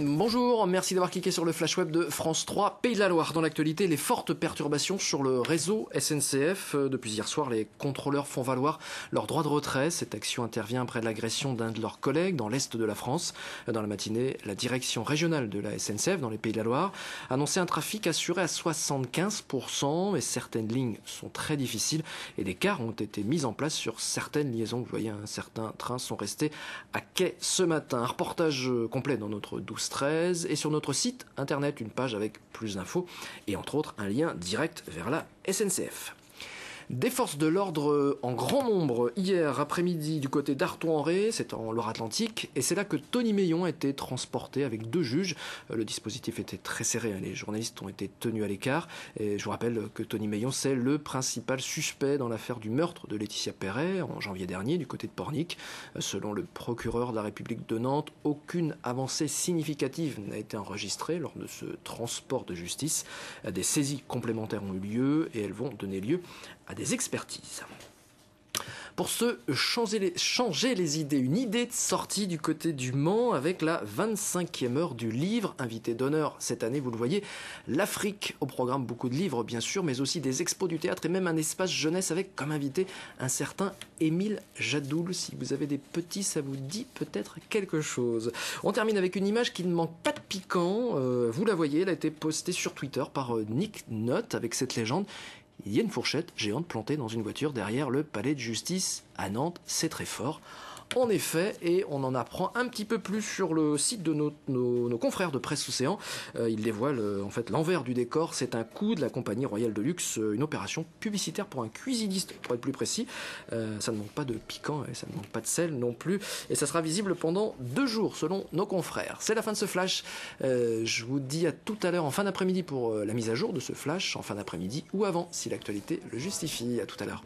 Bonjour, merci d'avoir cliqué sur le flash web de France 3 Pays de la Loire. Dans l'actualité, les fortes perturbations sur le réseau SNCF. Euh, depuis hier soir, les contrôleurs font valoir leur droit de retrait. Cette action intervient après l'agression d'un de leurs collègues dans l'est de la France. Dans la matinée, la direction régionale de la SNCF dans les Pays de la Loire annonçait un trafic assuré à 75% et certaines lignes sont très difficiles et des cars ont été mis en place sur certaines liaisons. Vous voyez, certains trains sont restés à quai ce matin. Un reportage complet dans notre douce 13 et sur notre site internet une page avec plus d'infos et entre autres un lien direct vers la SNCF. Des forces de l'ordre en grand nombre hier après-midi du côté d'Artois-en-Ré, c'est en Loire-Atlantique, et c'est là que Tony Meillon a été transporté avec deux juges. Le dispositif était très serré, hein. les journalistes ont été tenus à l'écart. Et je vous rappelle que Tony Meillon, c'est le principal suspect dans l'affaire du meurtre de Laetitia Perret en janvier dernier du côté de Pornic. Selon le procureur de la République de Nantes, aucune avancée significative n'a été enregistrée lors de ce transport de justice. Des saisies complémentaires ont eu lieu et elles vont donner lieu à des expertises. Pour se changer les, idées, une idée de sortie du côté du Mans avec la 25e heure du livre, invité d'honneur cette année, vous le voyez, l'Afrique au programme, beaucoup de livres bien sûr, mais aussi des expos du théâtre et même un espace jeunesse avec comme invité un certain Émile Jadoul. Si vous avez des petits, ça vous dit peut-être quelque chose. On termine avec une image qui ne manque pas de piquant, euh, vous la voyez, elle a été postée sur Twitter par euh, Nick Note avec cette légende il y a une fourchette géante plantée dans une voiture derrière le palais de justice à Nantes. C'est très fort. En effet, et on en apprend un petit peu plus sur le site de nos, confrères de Presse Océan. Euh, ils dévoilent euh, en fait l'envers du décor. C'est un coup de la compagnie royale de luxe, euh, une opération publicitaire pour un cuisiniste, pour être plus précis. ça ne manque pas de piquant et ça ne manque pas de sel non plus. Et ça sera visible pendant deux jours selon nos confrères. C'est la fin de ce flash. je vous dis à tout à l'heure en fin d'après-midi pour la mise à jour de ce flash, en fin d'après-midi ou avant si l'actualité le justifie. À tout à l'heure.